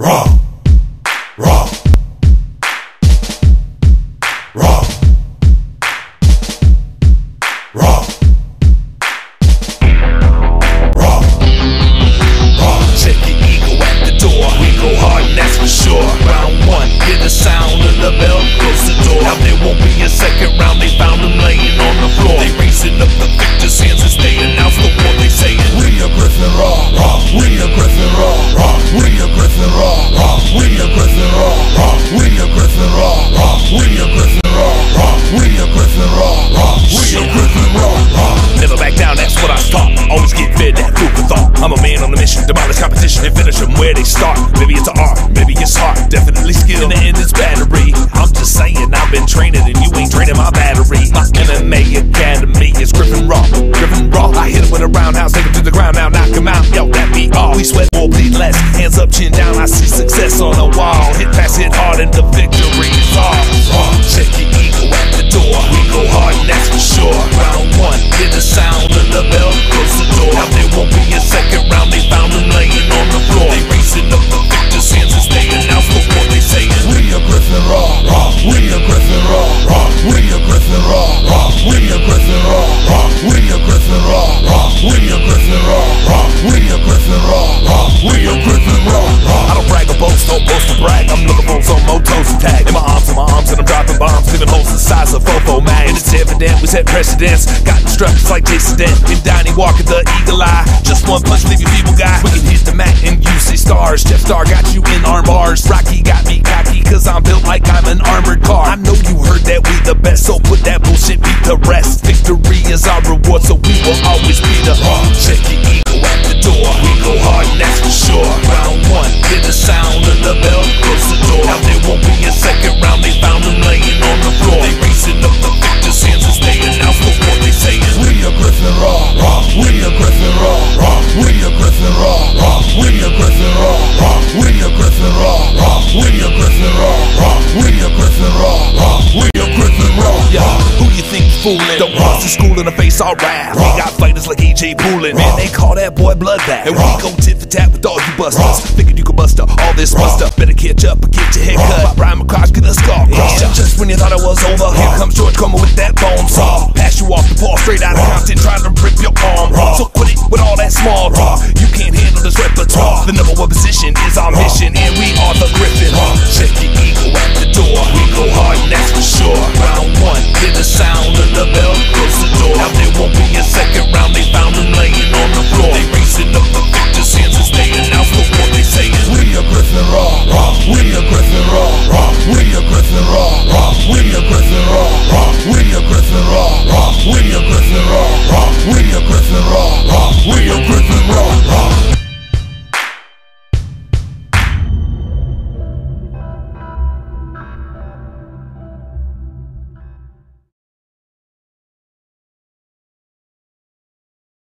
Raw. Raw. Raw. Raw. Raw. Raw. Check ego at the door. We go hard that's for sure. Round one, hear the sound of the bell, close the door. Now there won't be a second round. They found laying on the floor. They raising up the victor's hands as they announce the war. They saying, Rhea GriffonRawl. Raw. Rhea GriffonRawl. Raw. That for thought. I'm a man on a mission, demolish competition and finish them where they start. Maybe it's art, maybe it's heart, definitely skill. In the end, it's battery. I'm just saying, I've been training and you ain't training my battery. My MMA academy is GriffonRawl. Griffin Raw, I hit him with a roundhouse, take him to the ground, now knock him out. Yo, that be all. We sweat more, bleed less. Hands up, chin down, I see success on the wall. Hit fast, hit hard, and the victory is ours. Check your ego at the door. We go hard, and that's for sure. Set precedence. Got instructions like Jason Dent and Donny Walker, the eagle eye. Just one punch, leave you feeble guy. We can hit the mat and you see stars. Jeff Starr got you in arm bars. Rocky got me cocky, cause I'm built like I'm an armored car. I know you heard that we the best, so put that bullshit beat the rest. Victory is our reward, so we will always be the raw. Check your Raw. Rhea GriffonRawl. Raw. Rhea GriffonRawl. Yo, who you think you fooling? Don't bust the school in the face, all rap. We got fighters like AJ Pulling. Man, they call that boy bloodbath. And we go tit for tat with all you busters. Figured you could bust up all this muster. Better catch up or get your head cut. Brian McCrosh get a skull crusher. Just when you thought it was over, here comes George Comer with that bone saw. Pass you off the ball straight out of Compton, trying to rip your arm. So quit it with all that small talk. You can't handle this repertoire. The number one position is our mission, and we are